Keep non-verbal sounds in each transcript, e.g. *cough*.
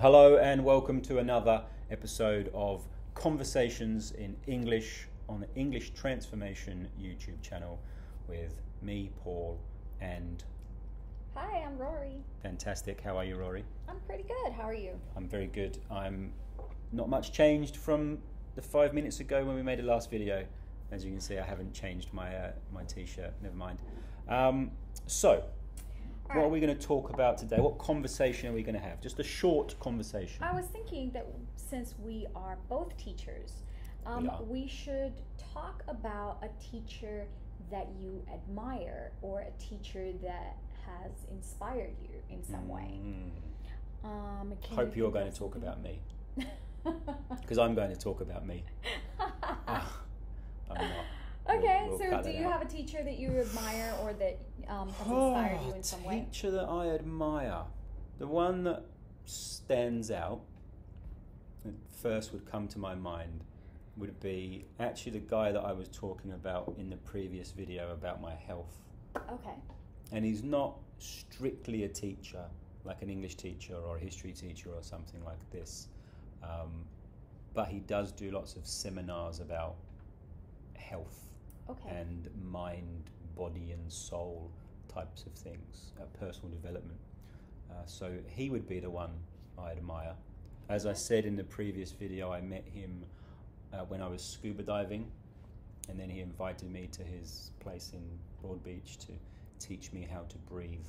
Hello and welcome to another episode of Conversations in English on the English Transformation YouTube channel with me, Paul, and Hi, I'm Rory. fantastic. How are you, Rory? I'm pretty good. How are you? I'm very good. I'm not much changed from the five minutes ago when we made the last video. As you can see, I haven't changed my uh, my t-shirt. Never mind. Um, so, what are we going to talk about today? What conversation are we going to have? Just a short conversation. I was thinking that since we are both teachers, um, We we should talk about a teacher that you admire or a teacher that has inspired you in some way. Mm. Um, Hope you you're going to *laughs* *laughs* talk about me because *laughs* I'm going to talk about me. Ah, I'm not. We'll- okay, we'll so do you out. have a teacher that you admire or that um, has inspired you Oh, in some way? teacher that I admire. The one that stands out, that first would come to my mind, would be actually the guy that I was talking about in the previous video about my health. Okay. And he's not strictly a teacher, like an English teacher or a history teacher or something like this. Um, but he does do lots of seminars about health Okay. and mind, body, and soul types of things, uh, personal development. Uh, so he would be the one I admire. As I said in the previous video, I met him uh, when I was scuba diving, and then he invited me to his place in Broadbeach to teach me how to breathe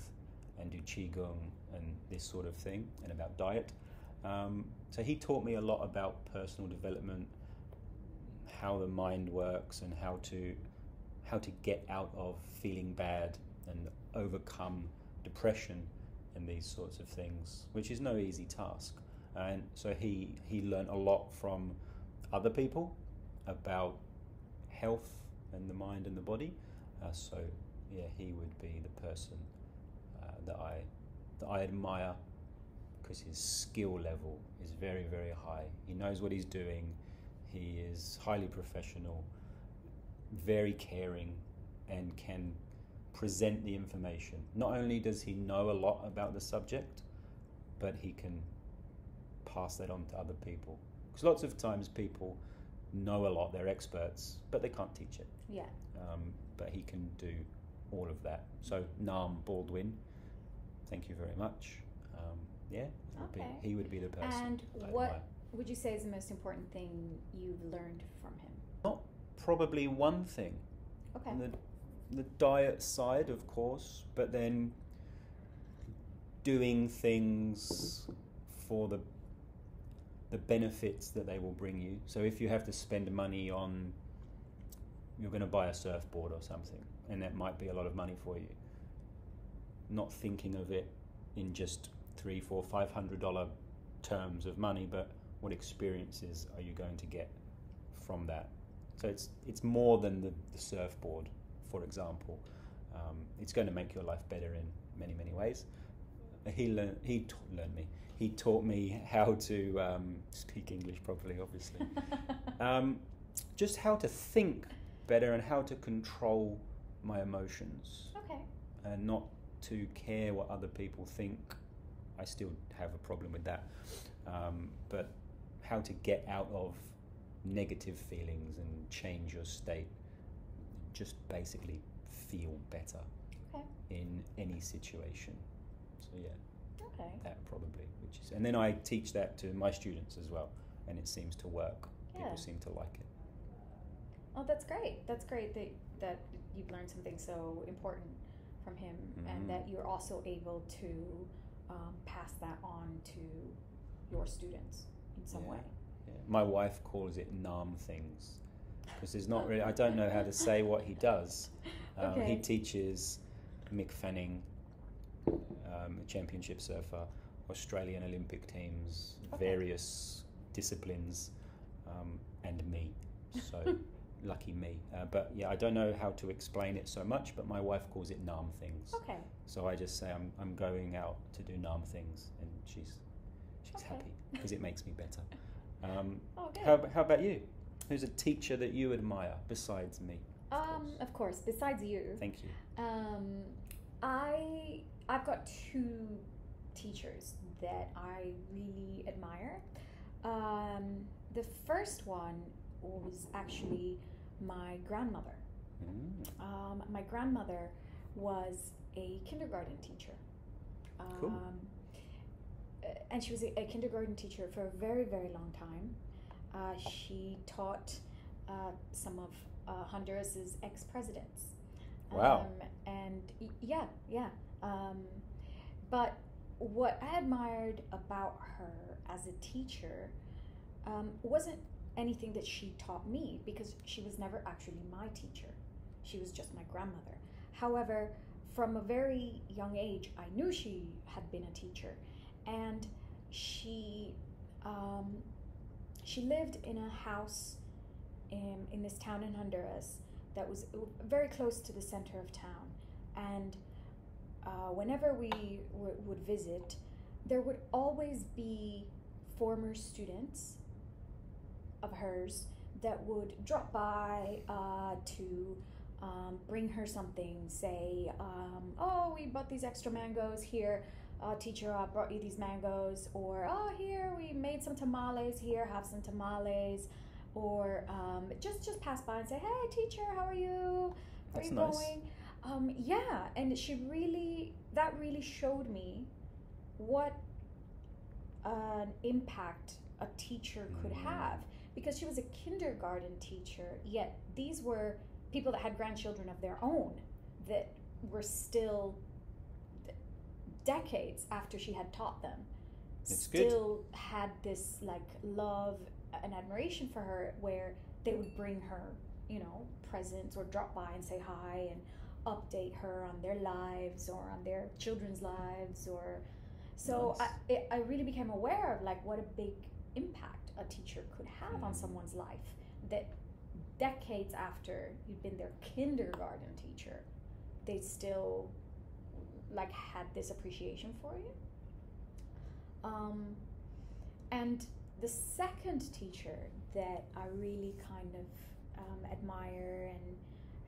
and do qigong and this sort of thing, and about diet. Um, so he taught me a lot about personal development, how the mind works, and how to how to get out of feeling bad and overcome depression and these sorts of things, which is no easy task. And so he he learned a lot from other people about health and the mind and the body. Uh, so yeah, he would be the person uh, that I that I admire because his skill level is very very high. He knows what he's doing. He is highly professional, very caring, and can present the information. Not only does he know a lot about the subject, but he can pass that on to other people. Because lots of times people know a lot, they're experts, but they can't teach it. Yeah. Um, but he can do all of that. So Nam Baldwin, thank you very much. Um, yeah, would Okay. be, he would be the person. And what. Would you say is the most important thing you've learned from him? Not probably one thing. Okay. the the diet side, of course, but then doing things for the the benefits that they will bring you. So if you have to spend money on you're going to buy a surfboard or something, and that might be a lot of money for you. Not thinking of it in just three, four, five hundred dollar terms of money, but what experiences are you going to get from that? So it's it's more than the, the surfboard, for example. Um, it's going to make your life better in many many ways. He learned he ta- learned me. He taught me how to um, speak English properly, obviously. *laughs* um, just how to think better and how to control my emotions okay. and not to care what other people think. I still have a problem with that. Um, but how to get out of negative feelings and change your state. Just basically feel better Okay. in any situation. So yeah, Okay. that probably, which is, and then I teach that to my students as well, and it seems to work. Yeah. People seem to like it. Oh, that's great. That's great that that you've learned something so important from him, Mhm. and that you're also able to um, pass that on to your students in some Yeah. way. Yeah. My wife calls it Nam things because there's not really. I don't know how to *laughs* say what he does. Um, He teaches Mick Fanning, um, a championship surfer, Australian Olympic teams, Okay. various disciplines, um, and me. So *laughs* lucky me. Uh, but yeah, I don't know how to explain it so much. But my wife calls it Nam things. Okay. So I just say I'm I'm going out to do Nam things, and she's she's Okay. happy because it makes me better. Um, Oh, good. how, how about you? Who's a teacher that you admire besides me? of um, course? of course. Besides you, Thank you. Um, I I've got two teachers that I really admire. Um, the first one was actually my grandmother. Mm. Um, my grandmother was a kindergarten teacher. Um, Cool. And she was a, a kindergarten teacher for a very, very long time. Uh, she taught uh, some of uh, Honduras's ex presidents. Wow. Um, and yeah, yeah. Um, but what I admired about her as a teacher um, wasn't anything that she taught me because she was never actually my teacher. She was just my grandmother. However, from a very young age, I knew she had been a teacher, and she um, she lived in a house in, in this town in Honduras that was very close to the center of town, and uh, whenever we w- would visit, there would always be former students of hers that would drop by uh, to um, bring her something. Say, um, "Oh, we bought these extra mangoes here. Uh, teacher, I brought you these mangoes, Or, "Oh, here we made some tamales. Here, have some tamales." Or um, just just pass by and say, "Hey, teacher, how are you? How That's are you nice. going?" Um, yeah, and she really that really showed me what an impact a teacher could Mm. have because she was a kindergarten teacher yet these were people that had grandchildren of their own that were still decades after she had taught them It's good. still had this like love and admiration for her where they would bring her you know presents or drop by and say hi and update her on their lives or on their children's lives or so Nice. I, it, I really became aware of like what a big impact a teacher could have on Mm. someone's life that decades after you'd been their kindergarten teacher they still like had this appreciation for you um, and the second teacher that i really kind of um, admire and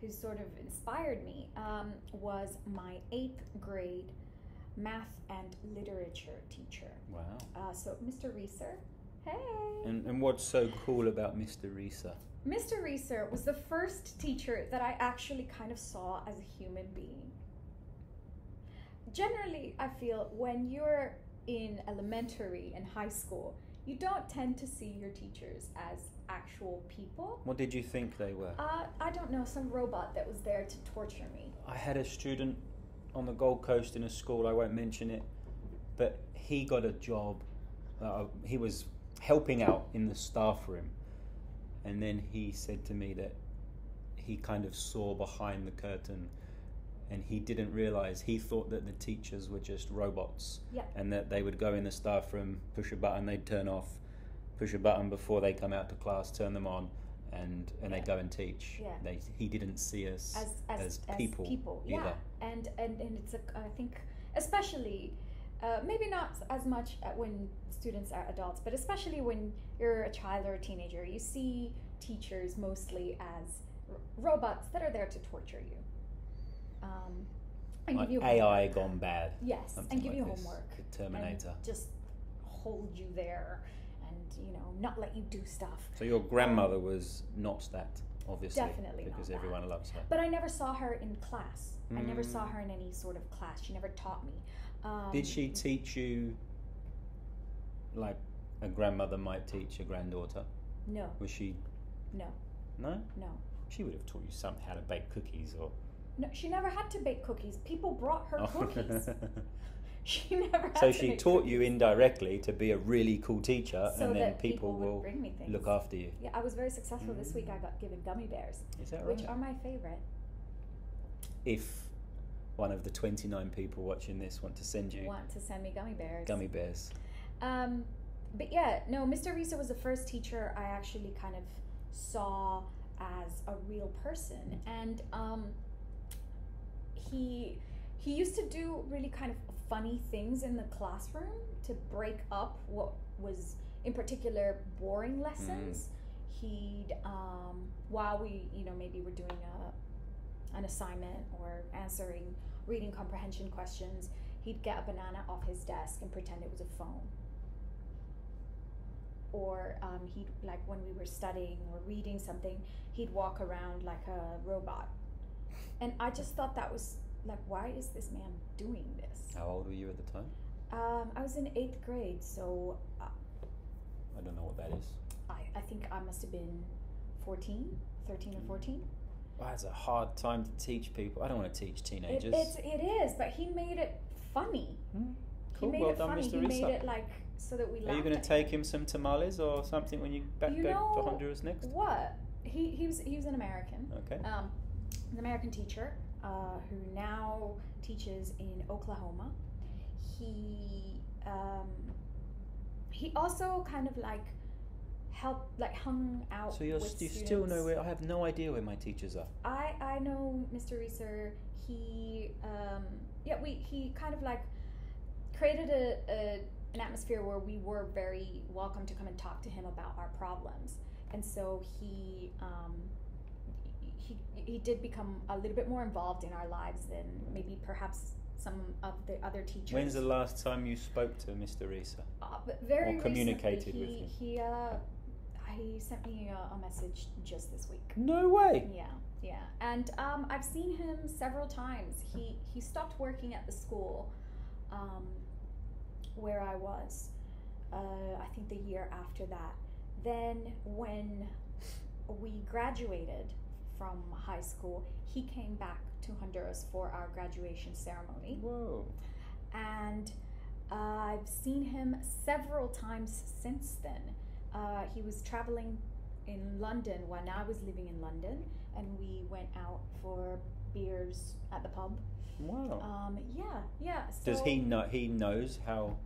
who sort of inspired me um, was my eighth grade math and literature teacher Wow. uh, so mr reeser hey And, and what's so cool about Mr. Risa? Mr. Reeser was the first teacher that I actually kind of saw as a human being. Generally, I feel when you're in elementary and high school, you don't tend to see your teachers as actual people. What did you think they were? Uh, I don't know, some robot that was there to torture me. I had a student on the Gold Coast in a school, I won't mention it, but he got a job. Uh, he was helping out in the staff room, and then he said to me that he kind of saw behind the curtain and he didn't realize he thought that the teachers were just robots Yeah. and that they would go in the staff room push a button they'd turn off push a button before they come out to class turn them on and and Yeah. they go and teach Yeah. they he didn't see us As, as, as as people, people. Yeah. either. And, and, and it's a, I think, especially, uh, maybe not as much when students are adults, but especially when you're a child or a teenager, you see teachers mostly as r- robots that are there to torture you. Um, and like give you AI homework. gone bad Yes, and give like you this. homework. The Terminator just hold you there and, you know, not let you do stuff. so your grandmother was not that obviously Definitely because that. everyone loves her But I never saw her in class. I never Mm. saw her in any sort of class. She never taught me. Um, did she teach you like a grandmother might teach a granddaughter No, was she no, no no. she would have taught you some how to bake cookies or No, she never had to bake cookies. People brought her Oh. cookies. *laughs* She never had so she taught you indirectly to be a really cool teacher so and then that people, will bring me things. look after you Yeah, I was very successful this week. I got given gummy bears, is that right which are my favorite. if one of the 29 people watching this want to send you Want to send me gummy bears? gummy bears Um, but yeah, no, Mr. Risa was the first teacher I actually kind of saw as a real person, and um, he he used to do really kind of funny things in the classroom to break up what was in particular boring lessons. He'd um, while we you know maybe were doing a an assignment or answering reading comprehension questions, he'd get a banana off his desk and pretend it was a phone. or um, he'd like when we were studying or reading something, he'd walk around like a robot, and I just thought that was like, why is this man doing this? How old were you at the time? Um, I was in eighth grade, so uh, I don't know what that is. I, I think I must have been 14, 13 or 14. Wow, it's a hard time to teach people. I don't want to teach It, teenagers. it's, it is, but he made it funny. Hmm, Cool, he made well it done, funny. Mr. He made it like so that we Are you going to take him some tamales or something when you back You go to Honduras next? What? He, he, was, he was an American. Okay. um, an American teacher uh, who now teaches in Oklahoma. He um, he also kind of like helped like hung out. So you're, with you still know where? I have no idea where my teachers are. I I know Mr. Reeser. He um, yeah we he kind of like created a, a an atmosphere where we were very welcome to come and talk to him about our problems, and so he um, he he did become a little bit more involved in our lives than maybe perhaps some of the other teachers. When's the last time you spoke to Mr. Risa? Uh, very Or communicated recently, with he, him? He uh, he sent me a, a message just this week. No way. Yeah, yeah, and um, I've seen him several times. He he stopped working at the school um, where I was. Uh, I think the year after that. Then when we graduated from high school, he came back to Honduras for our graduation ceremony Whoa. and uh, I've seen him several times since then. Uh, he was traveling in London when I was living in London, and we went out for beers at the pub. Wow. Um, yeah, yeah. So Does he know? He knows how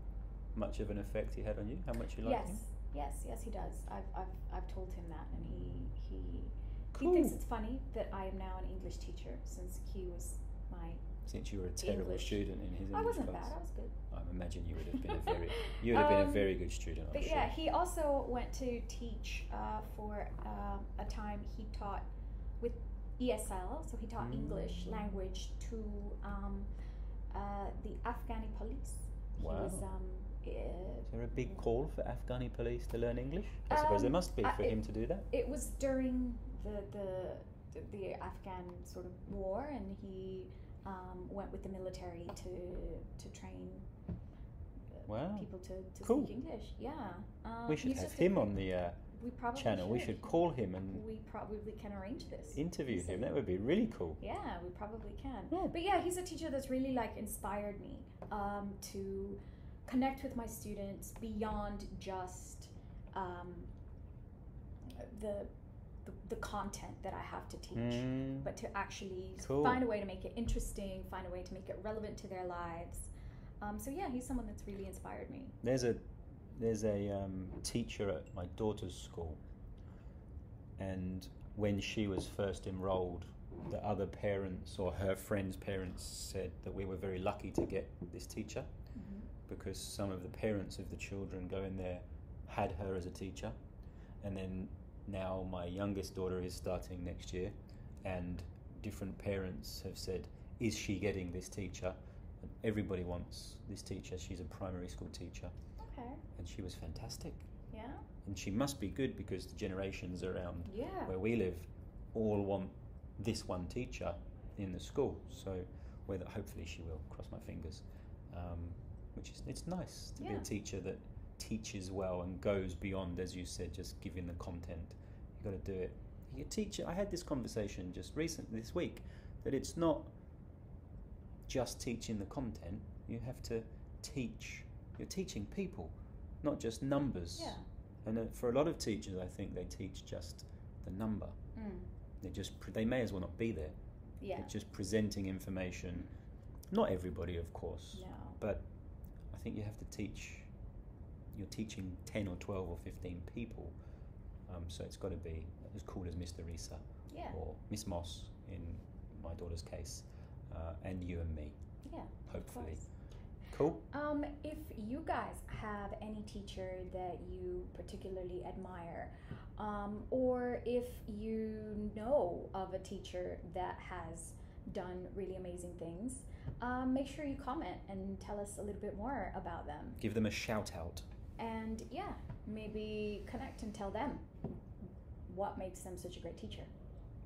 much of an effect he had on you. How much you like yes, him. yes, yes. He does. I've, I've, I've told him that, and he he He thinks it's funny that I am now an English teacher since he was my. Since you were a terrible English. student in his English I wasn't class. bad. I was good. I imagine you would have been a very, *laughs* you would have been a Um, very good student. I'm But sure. yeah, he also went to teach uh, for uh, a time. He taught with ESL, so he taught English Mm. language to um, uh, the Afghani police. He Wow. was, um, uh, Is there a big call for Afghani police to learn English? I suppose there Um, must be I- for it- him to do that. it was during the, the the Afghan sort of war, and he um, went with the military to to train uh, Wow. people to, to Cool. speak English. Yeah, um, we should have just a him on the uh, we probably channel. We should call him and We probably can arrange this. interview him. That would be really cool. Yeah, we probably can. Yeah. But yeah, he's a teacher that's really like inspired me um, to connect with my students beyond just um, the, the the content that I have to teach, Mm, but to actually Cool. find a way to make it interesting, find a way to make it relevant to their lives. Um, so yeah, he's someone that's really inspired me. There's a there's a um, teacher at my daughter's school, and when she was first enrolled, the other parents or her friends' parents said that we were very lucky to get this teacher because some of the parents of the children going there had her as a teacher, and then now my youngest daughter is starting next year, and different parents have said, "Is she getting this teacher?" And everybody wants this teacher. She's a primary school teacher, Okay. and she was fantastic. Yeah. And she must be good because the generations around Yeah. where we live all want this one teacher in the school. So, whether hopefully she will. Cross my fingers. Um, which is it's nice to be a teacher that teaches well and goes beyond, as you said, just giving the content. You got to do it. You teach. it. I had this conversation just recently this week that it's not just teaching the content. You have to teach. You're teaching people, not just numbers. Yeah. And uh, for a lot of teachers, I think they teach just the number. Mm. They just they may as well not be there. Yeah. They're just presenting information. Not everybody, of course, No. but I think you have to teach. You're teaching ten or twelve or fifteen people, um, so it's got to be as cool as Mr. Risa Yeah. or Miss Moss in my daughter's case, uh, and you and me, Yeah. hopefully. Cool. Um, if you guys have any teacher that you particularly admire, um, or if you know of a teacher that has done really amazing things, um, make sure you comment and tell us a little bit more about them. Give them a shout out. And yeah, maybe connect and tell them what makes them such a great teacher.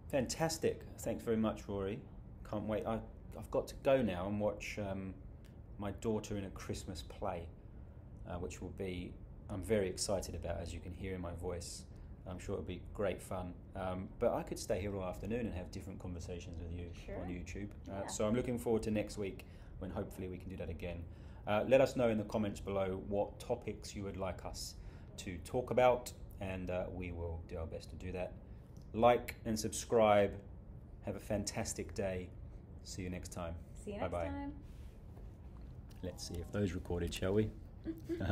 Fantastic. Thanks very much, Rory. Can't wait. I, I've got to go now and watch um, my daughter in a Christmas play, uh, which will be, I'm very excited about, as you can hear in my voice. I'm sure it'll be great fun. Um, but I could stay here all afternoon and have different conversations with you Sure. on YouTube. Uh, Yeah. So I'm looking forward to next week when hopefully we can do that again. Uh, let us know in the comments below what topics you would like us to talk about, and uh, we will do our best to do that. Like and subscribe. Have a fantastic day. See you next time. See you next Bye-bye. time. Let's see if those recorded, shall we? *laughs*